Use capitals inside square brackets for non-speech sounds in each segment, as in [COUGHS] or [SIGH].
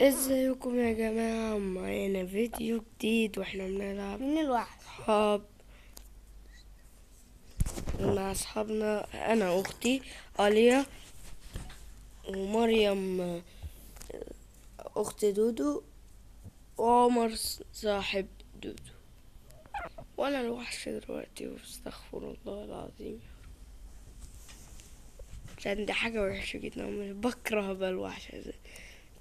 ازيكم يا جماعة؟ معانا فيديو جديد وإحنا بنلعب من الوحش صحاب مع أصحابنا أنا واختي اليا ومريم. اخت دودو وعمر صاحب دودو. وأنا الوحش دلوقتي واستغفر الله العظيم. عشان دي حاجة وحشة جدا بكره ابقى الوحش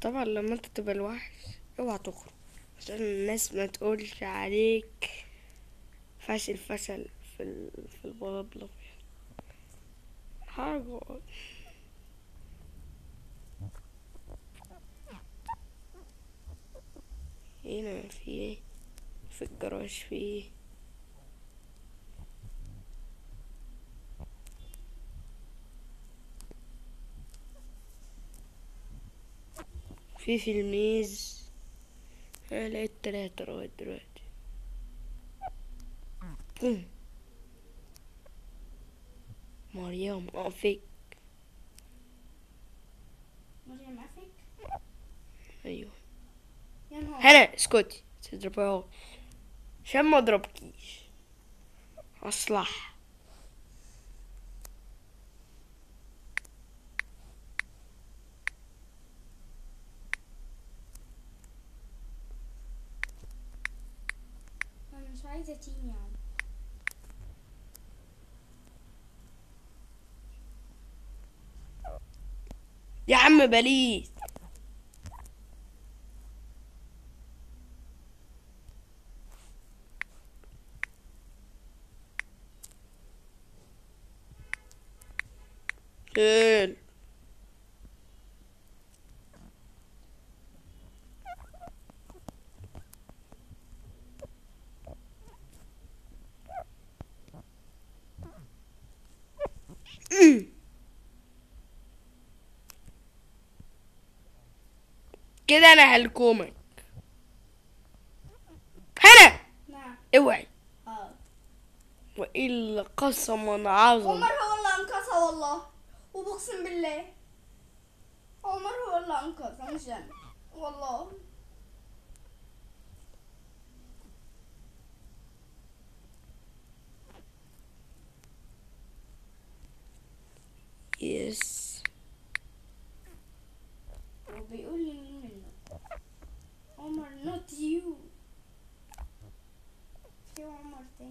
طبعا لما انت تبقى الوحش اوعى تخرج عشان الناس ما تقولش عليك فاشل فشل في. في البلبلة حاجة هنا في إيه؟ في الجراج في إيه؟ في في الميز أنا لقيت تلاتة لغاية دلوقتي. [CLEARS THROAT] مريم اقفك مريم عفك أيوه هنا اسكتي. تضربيها عشان ما اضربكيش. اصلح 35 يوم يا عم بليز. كده أنا هلكمك. هنا! نعم. اوعي. آه. والا قسما عظم. عمر هو اللي أنقذها والله. وبقسم بالله. عمر هو اللي أنقذها مش أنا. والله.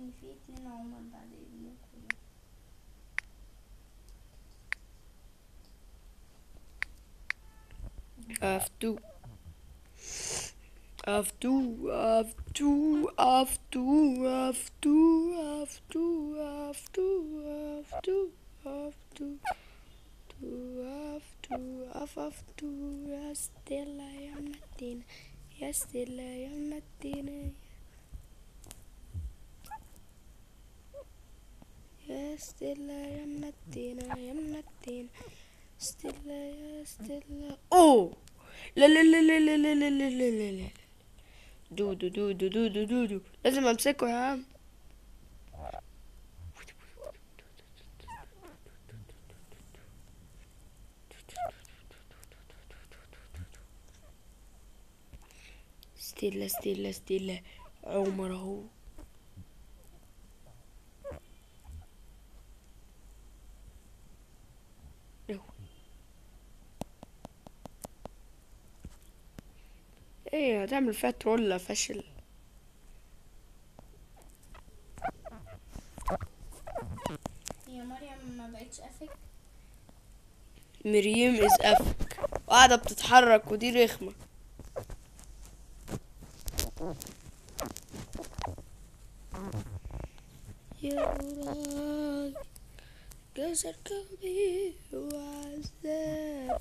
infinitely normal da dediğini koyuyor. Aftu. Aftu, aftu, aftu, aftu, aftu, aftu, aftu, aftu. Tu aftu, af aftu, ya stella ya matina, ya stella ya matina. ستيلا يا منتينا يا منتينا ستيلا يا ستيلا اوه لا لا لا لا لا لا لا لا لا لا لا دودو دودو دودو دودو لازم امسكه يا عم ستيلا ستيلا ستيلا عمر اهو هتعمل فيها ترولة فشل هي مريم ما بقتش أفك؟ مريم از أفك. وقاعدة بتتحرك ودي رخمة. يا وراي كسر قلبي وعذاب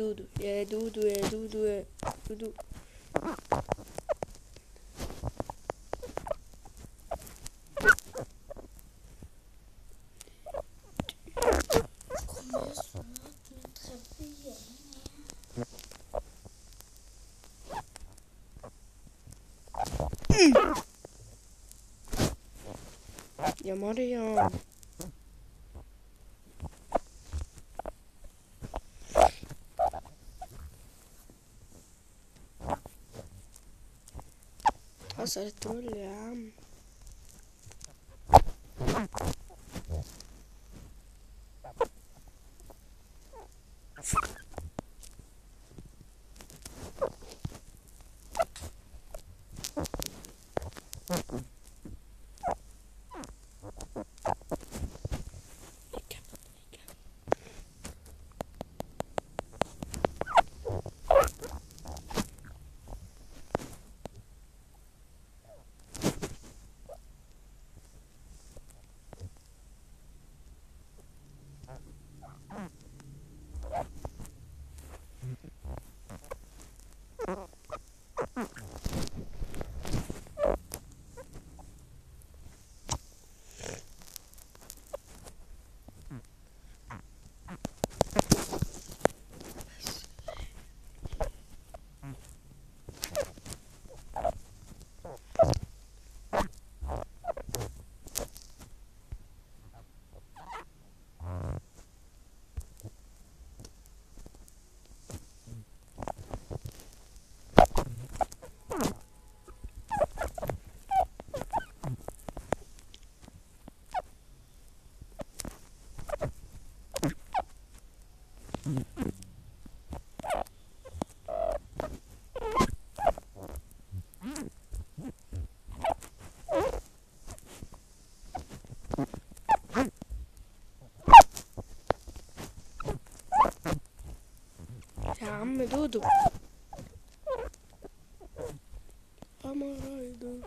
يا دودو يا دودو يا دودو يا دودو متخبية يا مريم حصلت تقول لي يا عم يا عم دودو. قمر رايدو.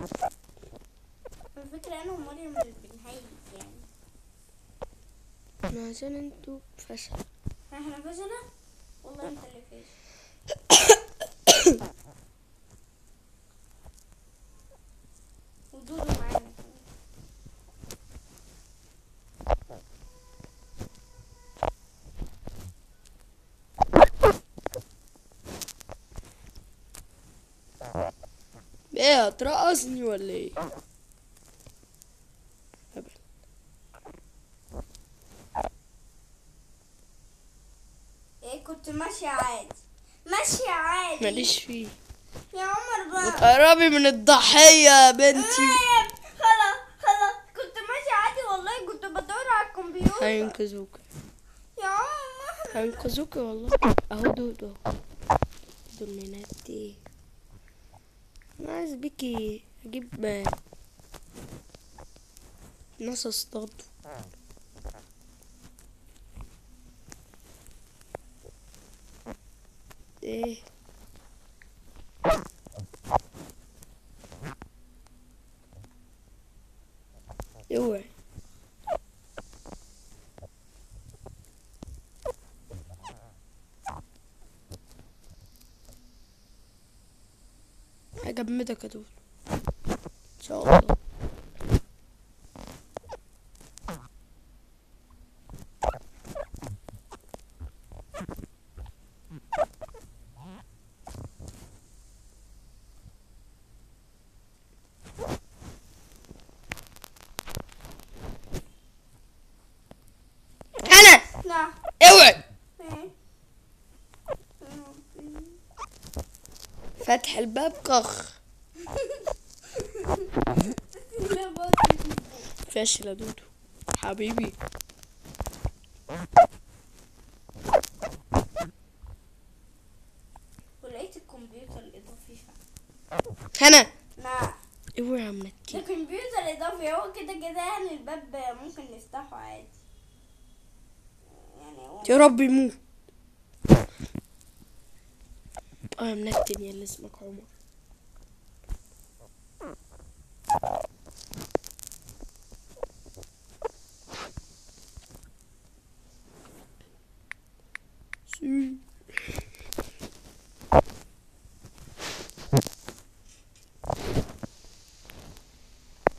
الفكرة أنا ومريم اللي بنهيج يعني. ما عشان أنتوا فشل. إحنا فشلة؟ والله أنت اللي فاشل ودودو معانا كمان. إيه هترقصني ولا إيه. إيه كنت ماشية عادي. ماشية عادي. ماليش فيه. يا عمر بقى. وتقربي من الضحية يا بنتي. خلاص خلاص. كنت ماشية عادي والله. كنت بدور على الكمبيوتر. هينقذوك. يا عمر. هينقذوك والله. اهو دودو دول. Mas biqui. Aqui bem. Nossa, todo. E. Eu é. جنب ميدك هدول إن شاء الله. فتح الباب كخ لا فاشل يا دودو. حبيبي. ولقيت الكمبيوتر الإضافي. هنا. نعم اوعي يا عم ده نتي كمبيوتر إضافي هو كده كده يعني الباب ممكن نفتحه عادي. يعني يا رب يموت آه يا منتن يا اللي اسمك عمر.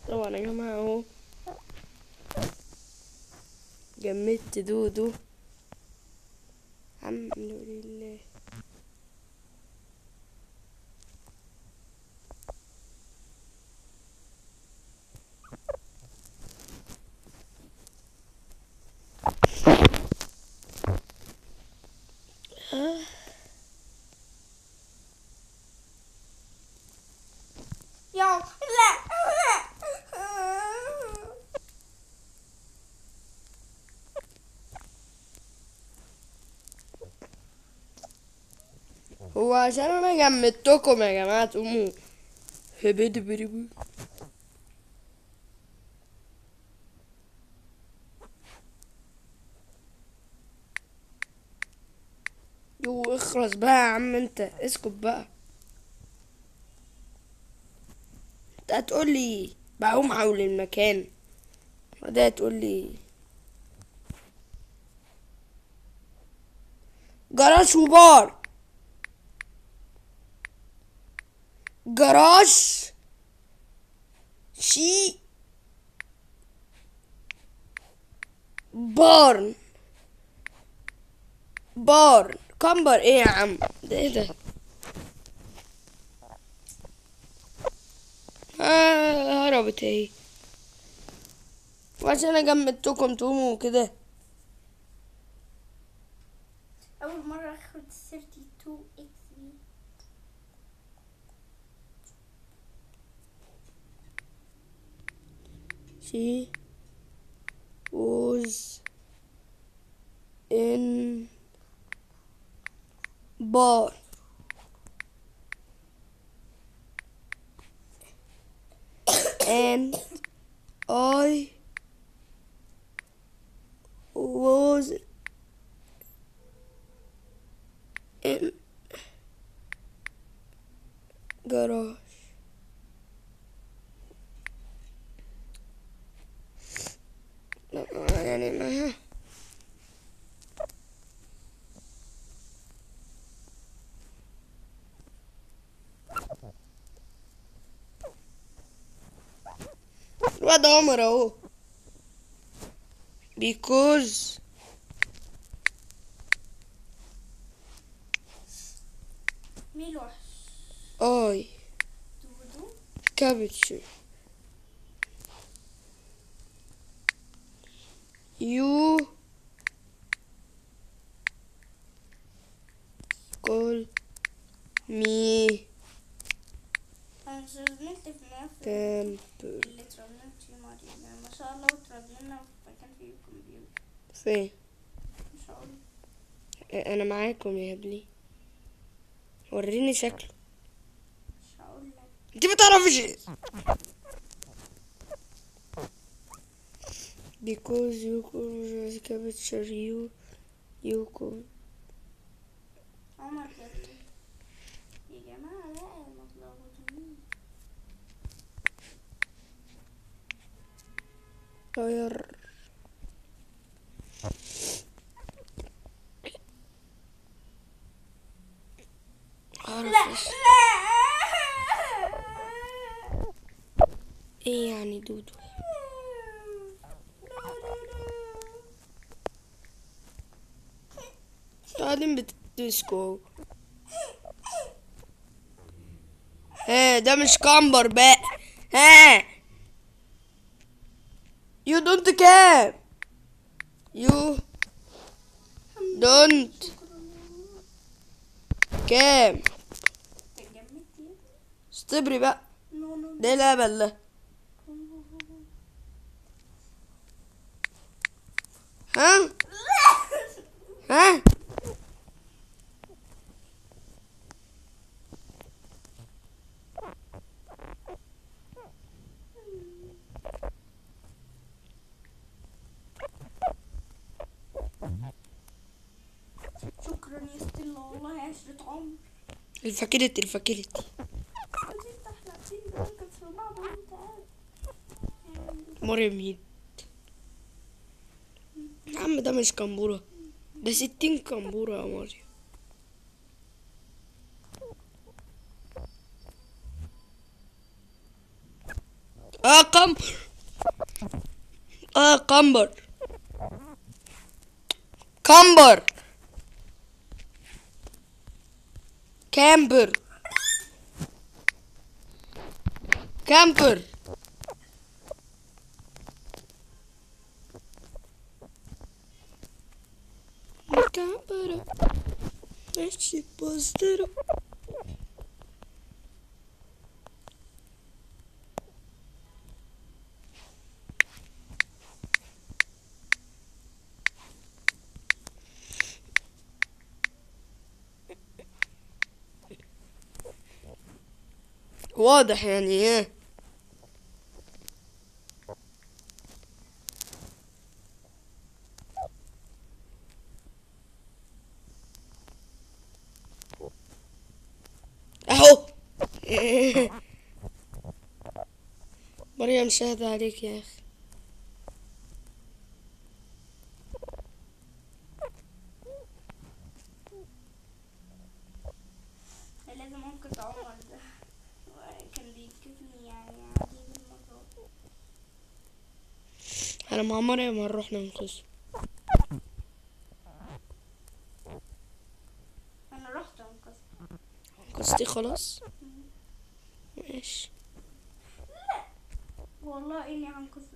طبعا يا جماعة أهو. جمدت دودو الحمد لله آه. يا لا هو عشان أنا جمدتكم يا جماعة تقوموا هبد بريبو. يو اخرس بقى يا عم انت اسكت بقى. انت هتقول لي بعوم حول المكان. وده هتقول لي جراج وبار جراج شي. بارن. بارن. كمبر. إيه يا عم؟ ده إيه ده؟ آه هربت اهي. وعشان أنا جمدتكم تقوموا كده. أول مرة She was in bar. [COUGHS] and I الواد عمر اهو because مين الوحش؟ I دودو capture you call me أنا اترنمت في نفس temple اللي اترنمت فيه مريم يعني ما شاء الله في مكان فيه كمبيوتر فين ما شاء الله. أنا معاكم يا ابني. وريني شكله مش هقول لك انت ما تعرفش إيه because you could you. You could. عمر جاب يا جماعة لا ما تلخبطونيش طير لا عارف لا إيه يعني دودو قاعدين بتديسكو ها ده مش كامبر بقى ها يو دونت كام يو دونت كام تجمدتي استبري بقى نو نو ده الهبل ده ها [LAUGHS] ها بعض وانت قاعد مريم يا عم ده مش كمبورة. ده ستين كمبورة يا مريم آه قمبر آه قمبر Camper. Camper. Camper. Eşit bastırım. واضح يعني إيه أهو. [LAUGHS] مريم شاهد عليك يا أخي. لازم أنقذ عمر ده كان بينقذني يعني عديد المرات أنا أنا رحت انقذ انقذتي خلاص؟ ماشي. والله إني هنقذه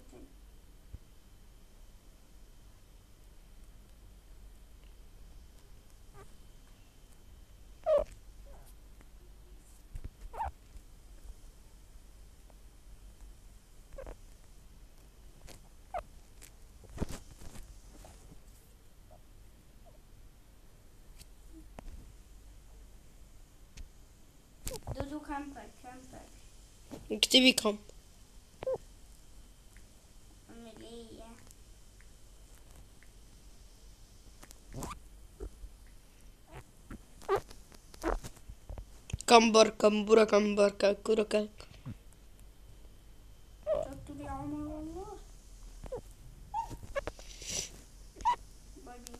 اكتبي كم اعمل إيه كمبر كمبورة كمبر كاكورة كاك شطوا لي عمر والله بعدين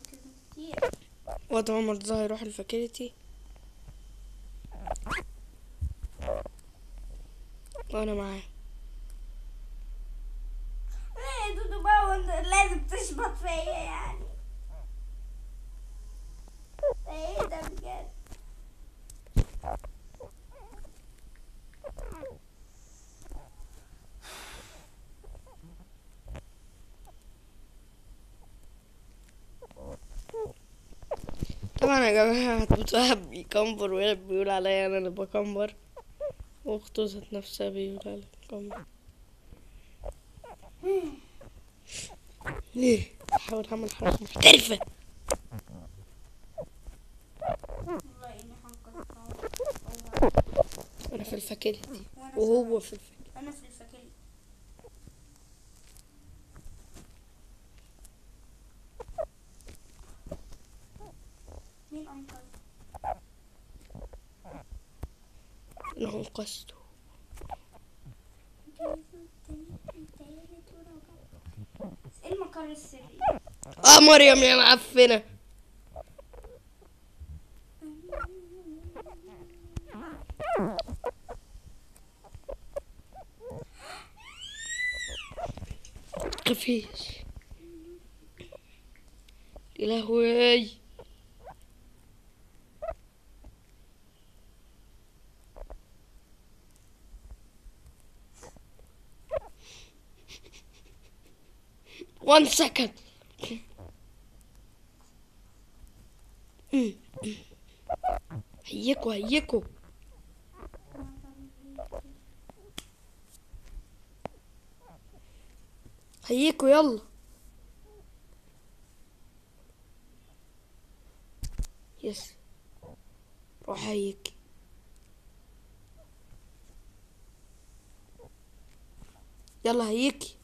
كده كتير واد عمر ده هيروح الفاكيلتي وأنا معاه إيه دودو بقى وانت لازم تشبط فيا يعني إيه ده بجد طبعا يا جماعة هتوتوهب بيكمبر وهي بيقول عليا أنا اللي بكمبر واخته ذات نفسها بيقول عليا بكمبر ليه؟ بحاول اعمل حركة محترفة أنا في ال facility وأنا وهو في ال facility morrer, minha máfina. Que fiz? Ele arruei. One second. هيكو هيكو هيكو يلا يس روح هيك يلا هيكي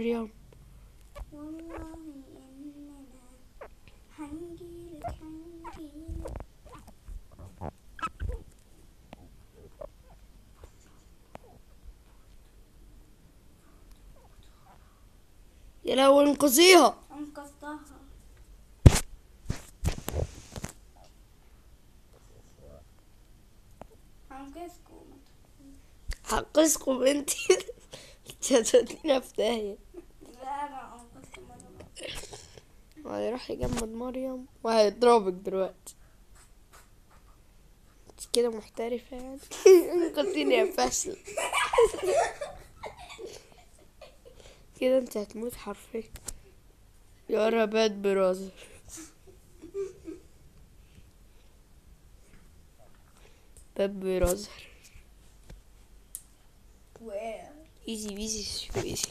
مريم والله إننا حنجيلك حنجيلك يا لو انقذيها. انقذتها انقذكم هنقذكم انت انت هتودينا في داهية. وهيروح يجمد مريم وهيضربك دلوقتي. انت كده محترفة يعني. [LAUGHS] انقذتيني يا فاشل. كده انت هتموت حرفيا. يا ربات برازر باب برازر وقع ايزي بيزي شو ايزي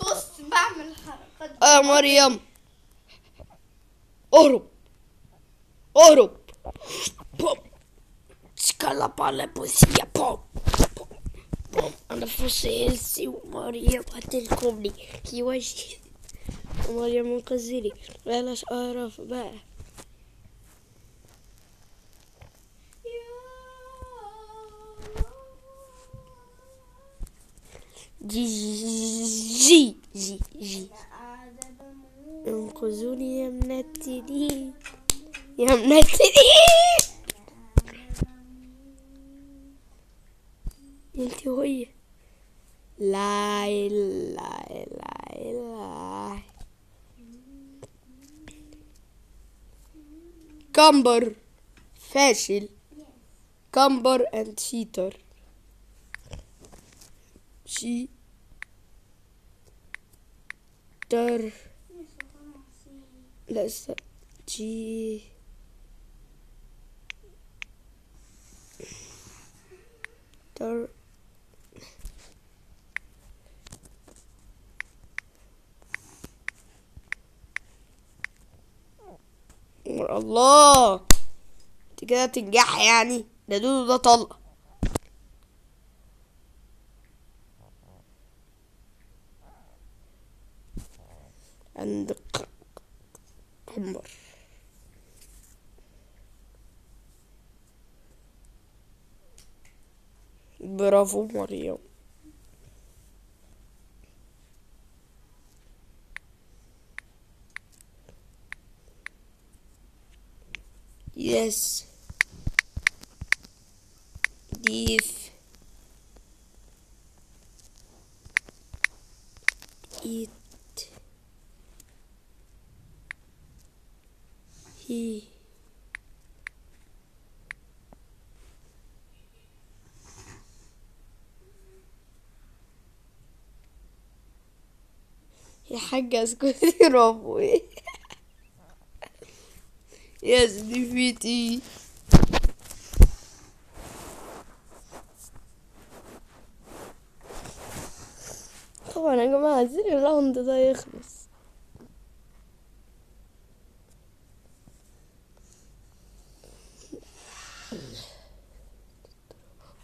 بص بعمل حركات آه مريم. اهرب اهرب بوم. سكالا بالا بوسيا بوم. بوم. أنا فوسيلسي ومريم هتلكمني. في وجهي ومريم منقذني بلاش أعرف. بقى جي جي جي جي قاعدة بموت انقذوني يا منتدي يا منتدي انت وهي لا لا لا لا كمبر فاشل كمبر and cheater. She در لا است جي. در الله. انت كده تنجح يعني. ده دودو ده طلقة and the cucumber. Bravo Mario. Yes. If it He. يا حاجة اسكتي برافو يس ديفيتي طبعا يا جماعة عايزين الراوند ده يخلص.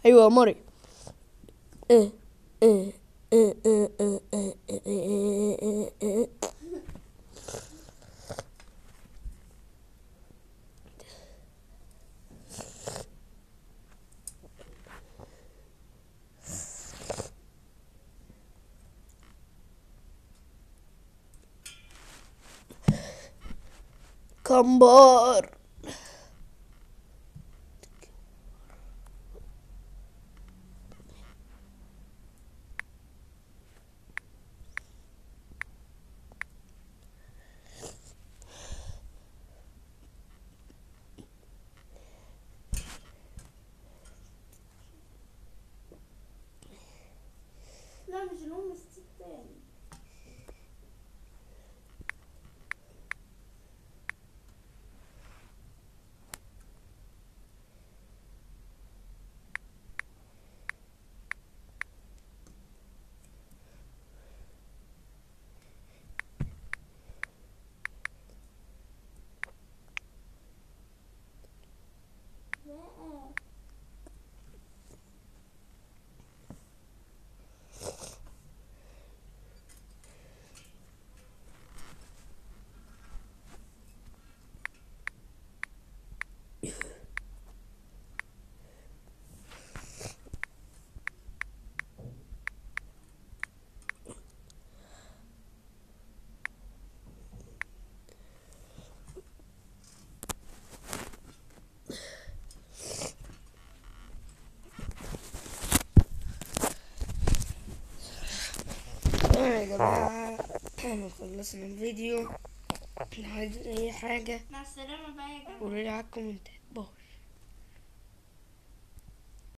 Ahí va, amore. Come on. يا جماعة إحنا خلصنا الفيديو. لو عايزين أي حاجة مع السلامة بقى يا جماعة. قولولي على الكومنتات.